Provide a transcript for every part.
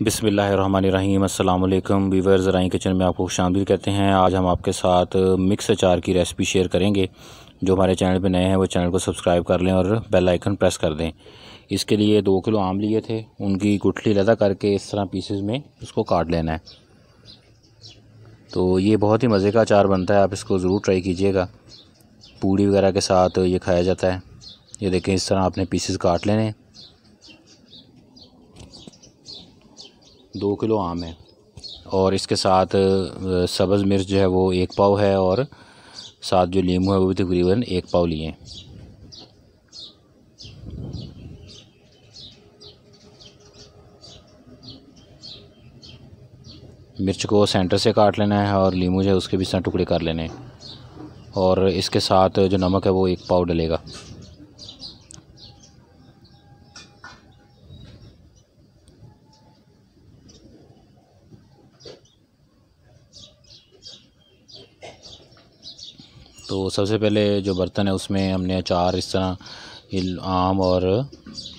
बिसमीम अल्लाम Weaver ज़राई kitchen में आपको शामिल कहते हैं। आज हम आपके साथ मिक्स अचार की रेसिपी शेयर करेंगे। जो हमारे चैनल पे नए हैं, वो चैनल को सब्सक्राइब कर लें और बेल आइकन प्रेस कर दें। इसके लिए दो किलो आम लिए थे, उनकी गुठली लदा करके इस तरह पीसेस में उसको काट लेना है। तो ये बहुत ही मज़े का अचार बनता है, आप इसको ज़रूर ट्राई कीजिएगा। पूड़ी वगैरह के साथ ये खाया जाता है। ये देखें इस तरह आपने पीसेस काट लेने दो किलो आम है। और इसके साथ सब्ज़ मिर्च जो है वो एक पाव है और साथ जो लीमू है वो भी तकरीबन एक पाव लिए मिर्च को सेंटर से काट लेना है और लीमू जो है उसके भी टुकड़े कर लेने हैं। और इसके साथ जो नमक है वो एक पाव डलेगा। तो सबसे पहले जो बर्तन है उसमें हमने अचार इस तरह आम और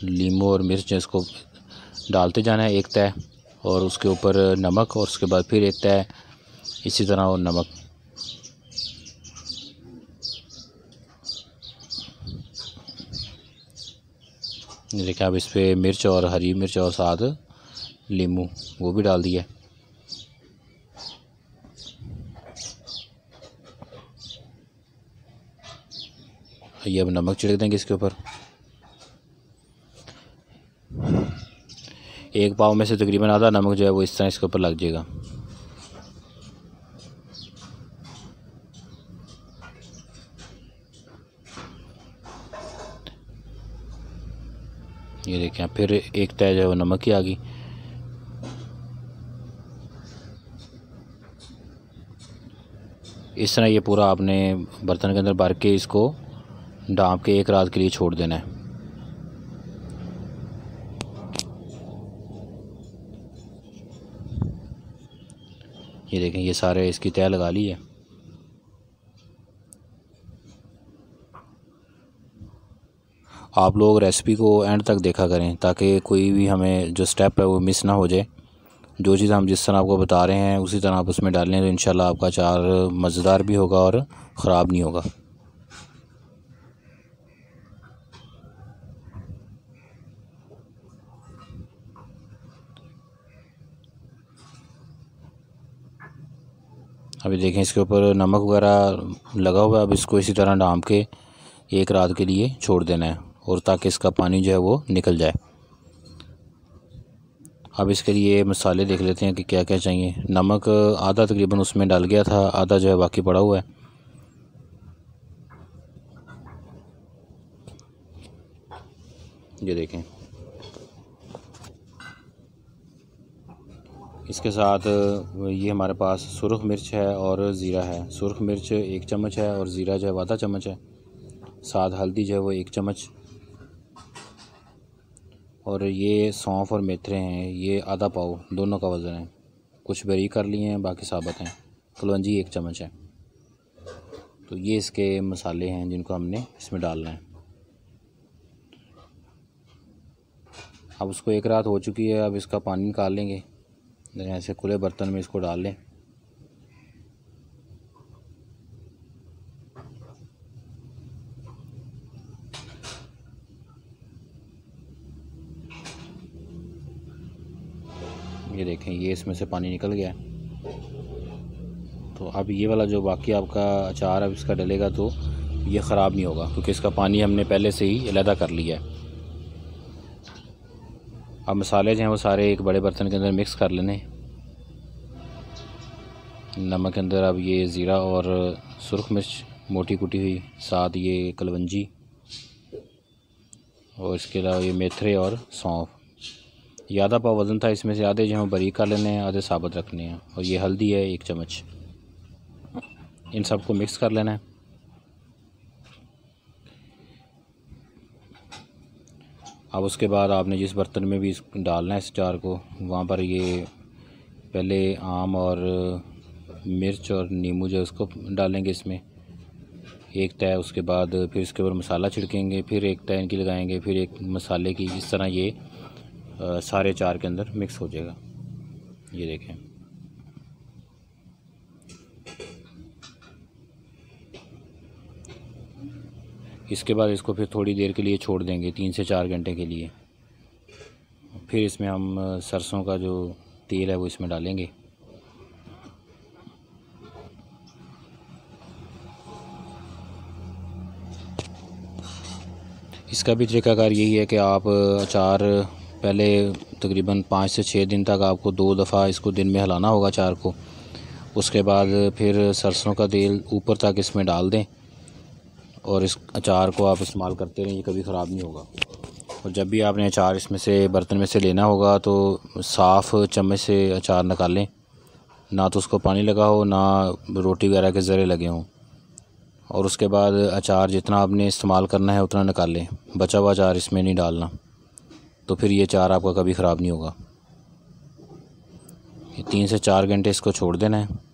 लीमू और मिर्च इसको डालते जाना है एक तय और उसके ऊपर नमक और उसके बाद फिर एक तय इसी तरह और नमक। देखिए अब इस पर मिर्च और हरी मिर्च और साथ लीमू वो भी डाल दिया ये अब नमक छिड़क देंगे इसके ऊपर। एक पाव में से तकरीबन आधा नमक जो है वो इस तरह इसके ऊपर लग जाएगा। ये देखें, फिर एक तय जो है वो नमक की आ गई। इस तरह ये पूरा आपने बर्तन के अंदर भर के इसको डाँप के एक रात के लिए छोड़ देना है। ये देखें, ये सारे इसकी तय लगा ली है। आप लोग रेसिपी को एंड तक देखा करें, ताकि कोई भी हमें जो स्टेप है वो मिस ना हो जाए। जो चीज़ हम जिस तरह आपको बता रहे हैं, उसी तरह आप उसमें डालें तो इंशाल्लाह आपका चार मज़ेदार भी होगा और ख़राब नहीं होगा। अभी देखें इसके ऊपर नमक वगैरह लगा हुआ है, अब इसको इसी तरह डाम के एक रात के लिए छोड़ देना है और ताकि इसका पानी जो है वो निकल जाए। अब इसके लिए मसाले देख लेते हैं कि क्या क्या चाहिए। नमक आधा तकरीबन उसमें डाल गया था, आधा जो है बाकी पड़ा हुआ है। ये देखें। इसके साथ ये हमारे पास सुरख मिर्च है और ज़ीरा है। सुरख मिर्च एक चम्मच है और ज़ीरा जो है आधा चम्मच है। साथ हल्दी जो है वो एक चम्मच। और ये सौंफ और मेथरे हैं, ये आधा पाव, दोनों का वज़न है। कुछ बरी कर लिए हैं, बाकी साबत हैं। कलवंजी एक चम्मच है। तो ये इसके मसाले हैं जिनको हमने इसमें डालना है। अब उसको एक रात हो चुकी है, अब इसका पानी निकाल लेंगे। ऐसे खुले बर्तन में इसको डाल लें। ये देखें, ये इसमें से पानी निकल गया तो अब ये वाला जो बाकी आपका अचार अब इसका डलेगा तो ये ख़राब नहीं होगा, क्योंकि इसका पानी हमने पहले से ही अलहदा कर लिया है। अब मसाले जो हैं वो सारे एक बड़े बर्तन के अंदर मिक्स कर लेने। नमक के अंदर अब ये ज़ीरा और सुरख मिर्च मोटी कुटी हुई, साथ ये कलवंजी और इसके अलावा ये मेथरे और सौंफ। आधा पाव वज़न था, इसमें से आधे जो हैं बरीक कर लेने हैं, आधे साबुत रखने हैं और ये हल्दी है एक चम्मच। इन सबको मिक्स कर लेना है। अब उसके बाद आपने जिस बर्तन में भी डालना है इस चार को वहाँ पर ये पहले आम और मिर्च और नींबू जो उसको डालेंगे इसमें। एक तय उसके बाद फिर इसके ऊपर मसाला छिड़केंगे फिर एक तय इनकी लगाएँगे फिर एक मसाले की इस तरह ये आ, सारे चार के अंदर मिक्स हो जाएगा। ये देखें। इसके बाद इसको फिर थोड़ी देर के लिए छोड़ देंगे, तीन से चार घंटे के लिए। फिर इसमें हम सरसों का जो तेल है वो इसमें डालेंगे। इसका भी तरीकाकार यही है कि आप अचार पहले तकरीबन पाँच से छः दिन तक आपको दो दफ़ा इसको दिन में हिलाना होगा अचार को। उसके बाद फिर सरसों का तेल ऊपर तक इसमें डाल दें। और इस अचार को आप इस्तेमाल करते रहें, ये कभी ख़राब नहीं होगा। और जब भी आपने अचार इसमें से, बर्तन में से लेना होगा तो साफ़ चम्मच से अचार निकालें। ना तो उसको पानी लगा हो ना रोटी वगैरह के ज़रे लगे हों। और उसके बाद अचार जितना आपने इस्तेमाल करना है, उतना निकालें बचा हुआ अचार इसमें नहीं डालना। तो फिर ये अचार आपका कभी ख़राब नहीं होगा। तीन से चार घंटे इसको छोड़ देना है।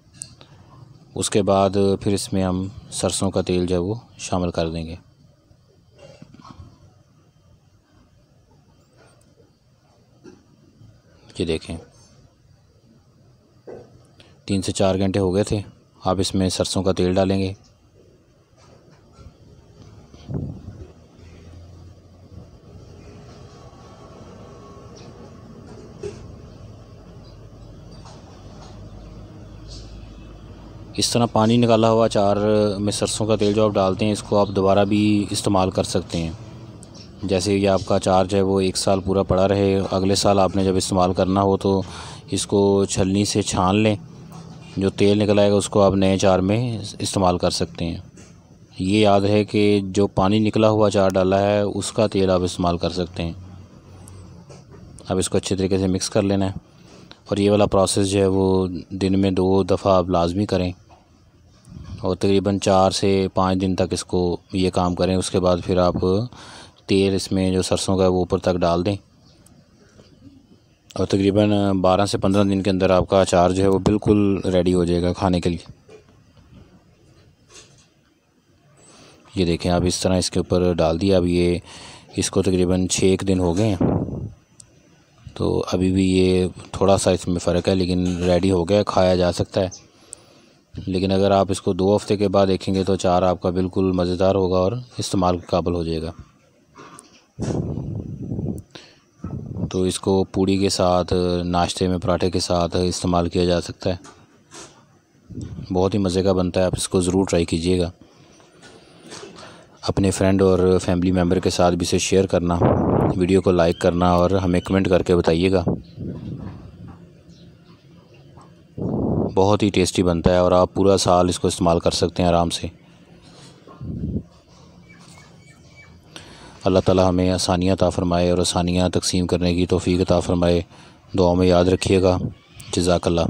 उसके बाद फिर इसमें हम सरसों का तेल जो है वो शामिल कर देंगे। ये देखें। तीन से चार घंटे हो गए थे। आप इसमें सरसों का तेल डालेंगे। इस तरह पानी निकाला हुआ चार में सरसों का तेल जो आप डालते हैं, इसको आप दोबारा भी इस्तेमाल कर सकते हैं। जैसे ये आपका अचार जो है वो एक साल पूरा पड़ा रहे, अगले साल आपने जब इस्तेमाल करना हो तो इसको छलनी से छान लें। जो तेल निकल आएगा उसको आप नए चार में इस्तेमाल कर सकते हैं। ये याद है कि जो पानी निकला हुआ चार डाला है, उसका तेल आप इस्तेमाल कर सकते हैं। अब इसको अच्छे तरीके से मिक्स कर लेना है। और ये वाला प्रोसेस जो है वो दिन में दो दफ़ा आप लाजमी करें। और तकरीबन चार से पाँच दिन तक इसको ये काम करें, उसके बाद फिर आप तेल इसमें जो सरसों का है वो ऊपर तक डाल दें। और तकरीबन बारह से पंद्रह दिन के अंदर आपका अचार जो है वो बिल्कुल रेडी हो जाएगा खाने के लिए। ये देखें, आप इस तरह इसके ऊपर डाल दिया। अब ये, इसको तकरीबन छः एक दिन हो गए हैं। तो अभी भी ये थोड़ा सा इसमें फ़र्क है, लेकिन रेडी हो गया, खाया जा सकता है। लेकिन अगर आप इसको दो हफ़्ते के बाद देखेंगे तो चार आपका बिल्कुल मज़ेदार होगा और इस्तेमाल के काबिल हो जाएगा। तो इसको पूड़ी के साथ, नाश्ते में पराठे के साथ इस्तेमाल किया जा सकता है। बहुत ही मज़े का बनता है, आप इसको ज़रूर ट्राई कीजिएगा। अपने फ्रेंड और फैमिली मेंबर के साथ भी इसे शेयर करना, वीडियो को लाइक करना और हमें कमेंट करके बताइएगा। बहुत ही टेस्टी बनता है और आप पूरा साल इसको इस्तेमाल कर सकते हैं आराम से। अल्लाह ताला हमें आसानियाँ ता फ़रमाए और आसानियाँ तकसीम करने की तोफ़ी ता फ़रमाए। दुआ में याद रखिएगा। जजाकल्ला